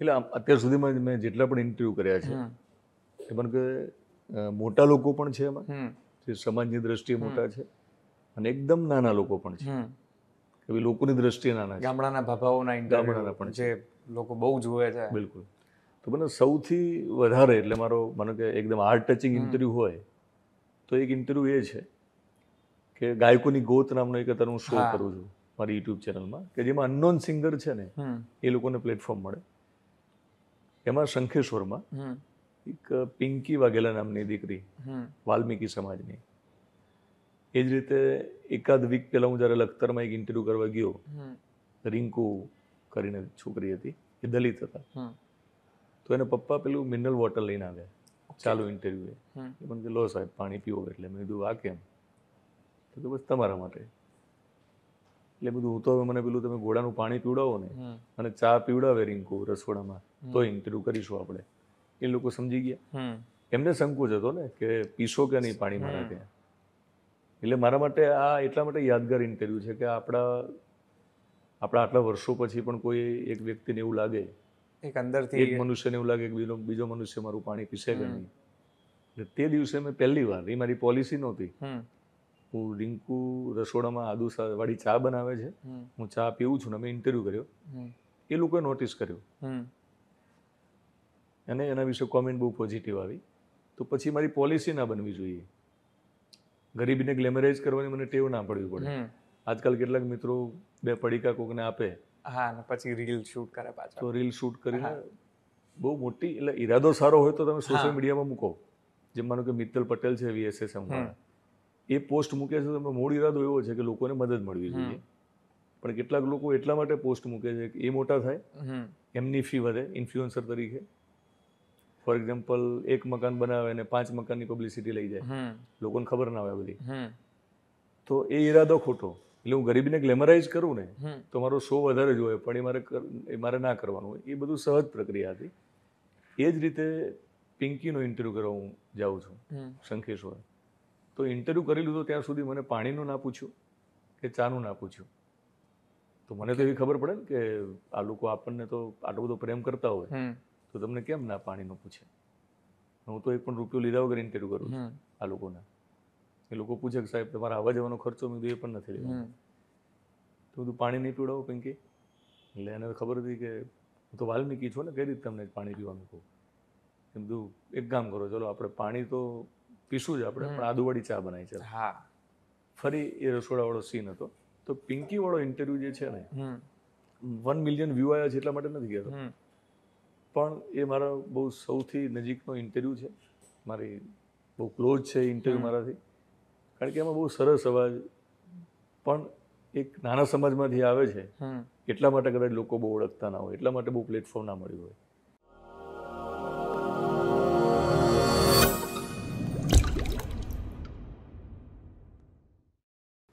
એટલે અત્યાર સુધીમાં મેં જેટલા પણ ઇન્ટરવ્યૂ કર્યા છે એ એમાં કે મોટા લોકો પણ છે એમાં જે સમાજની દ્રષ્ટિએ મોટા છે અને એકદમ નાના લોકો પણ છે. કે લોકોની દ્રષ્ટિએ નાના છે. ગામડાના ભાભાઓના ગામડાના પણ જે લોકો બહુ જોવે છે. બિલકુલ. તો મને સૌથી વધારે એટલે મારો મને કે એકદમ હાર્ટ ટચિંગ ઇન્ટરવ્યૂ હોય તો એક ઇન્ટરવ્યૂ એ છે કે ગાયકોની ગોત નામનો એક અત્યારે હું શો કરું છું મારી યુટ્યુબ ચેનલમાં કે જેમાં અનનોન સિંગર છે ને એ લોકોને પ્લેટફોર્મ મળે. એમાં શંખેશ્વરમાં એક પિંકી વાઘેલા નામની દીકરી વાલ્મીકી સમાજની. એ જ રીતે એકાદ વીક પહેલાં હું જ્યારે લખતરમાં એક ઇન્ટરવ્યૂ કરવા ગયો રિંકુ કરીને છોકરી હતી એ દલિત હતા. તો એને પપ્પા પેલું મિનરલ વોટર લઈને આવ્યા. ચાલુ ઇન્ટરવ્યુ એ. મને લો સાહેબ પાણી પીવો. એટલે મેં કીધું આ કેમ? તો બસ તમારા માટે. એટલે બધું હું તો હવે મને પેલું તમે ઘોડાનું પાણી પીવડાવો ને અને ચા પીવડાવે રિંકુ રસોડામાં તો ઇન્ટરવ્યુ કરીશું આપણે. એ લોકો સમજી ગયા. એમને સંકોચ હતો ને કે પીશો કે નહીં પાણી મારા ત્યાં? એટલે મારા માટે આ એટલા માટે યાદગાર ઇન્ટરવ્યુ છે કે આપણા આપણા આટલા વર્ષો પછી પણ કોઈ એક વ્યક્તિને એવું લાગે એક અંદરથી એક મનુષ્યને એવું લાગે કે બીજો બીજો મનુષ્ય મારું પાણી પીશે કે નહીં. એટલે તે દિવસે મેં પહેલી વાર એ મારી પોલિસી નહોતી. હું રિંકુ રસોડામાં આદુ વાળી ચા બનાવે છે. હું ચા પીવું છું ને મેં ઇન્ટરવ્યૂ કર્યો. એ લોકોએ નોટિસ કર્યું. અને એના વિશે કોમેન્ટ બહુ પોઝિટિવ આવી. તો પછી મારી પોલિસી ના બનવી જોઈએ. ગરીબીને ગ્લેમરાઇઝ કરવાની મને ટેવ ના પડવી પડે. આજકાલ કેટલાક મિત્રો બે પડીકા કોકને આપે. હા અને પછી રીલ શૂટ કરે પાછા. તો રીલ શૂટ કરીને બહુ મોટી એટલે ઈરાદો સારો હોય તો તમે સોશિયલ. મીડિયામાં મૂકો. જેમ માનો કે મિત્તલ પટેલ છે વીએસએસએમ વાળા. એ પોસ્ટ મૂકે છે તો મૂળ ઈરાદો એવો છે કે લોકોને મદદ મળવી જોઈએ. પણ કેટલાક લોકો એટલા માટે પોસ્ટ મૂકે છે કે એ મોટા થાય એમની ફી વધે ઇન્ફ્લુઅન્સર તરીકે. ફોર એક્ઝામ્પલ એક મકાન બનાવે અને પાંચ મકાનની પબ્લિસિટી લઈ જાય. લોકોને ખબર ના હોય બધી. તો એ ઈરાદો ખોટો. એટલે હું ગરીબીને ગ્લેમરાઇઝ કરું ને તો મારો શો વધારે જોઈએ પણ એ મારે એ મારે ના કરવાનું હોય. એ બધું સહજ પ્રક્રિયા હતી. એ જ રીતે પિંકીનો ઇન્ટરવ્યૂ કરવા હું જાઉં છું. શંખેશ્વર. તો ઇન્ટરવ્યૂ કરી લીધો ત્યાં સુધી મને પાણીનું ના પૂછ્યું કે ચાનું ના પૂછ્યું. તો મને તો એવી ખબર પડે ને કે આ લોકો આપણને તો આટલો બધો પ્રેમ કરતા હોય તો તમને કેમ ના પાણીનું પૂછે? હું તો એક પણ રૂપિયો લીધા વગર ઇન્ટરવ્યૂ કરું છું આ લોકોના. એ લોકો પૂછે કે સાહેબ તમારા આવવા જવાનો ખર્ચો મેં એ પણ નથી લેવાનો. તો બધું પાણી નહીં પીવડાવો પિંકી એટલે એને ખબર હતી કે હું તો વાલ્મીકી છું ને કઈ રીતે તમને પાણી પીવાનું કહું? એમ બધું એક કામ કરો ચલો આપણે પાણી તો પીશું જ આપણે પણ આદુવાળી ચા બનાવી છે. હા. ફરી એ રસોડાવાળો સીન હતો. તો પિંકી વાળો ઇન્ટરવ્યુ જે છે ને વન મિલિયન વ્યૂ આવ્યા છે એટલા માટે નથી કહેતો પણ એ મારો બહુ સૌથી નજીકનો ઇન્ટરવ્યૂ છે. મારી બહુ ક્લોઝ છે ઇન્ટરવ્યૂ મારાથી. કારણ કે એમાં બહુ સરસ અવાજ પણ એક નાના સમાજમાંથી આવે છે. એટલા માટે કદાચ લોકો બહુ ઓળખતા ના હોય એટલા માટે બહુ પ્લેટફોર્મ ના મળ્યું હોય.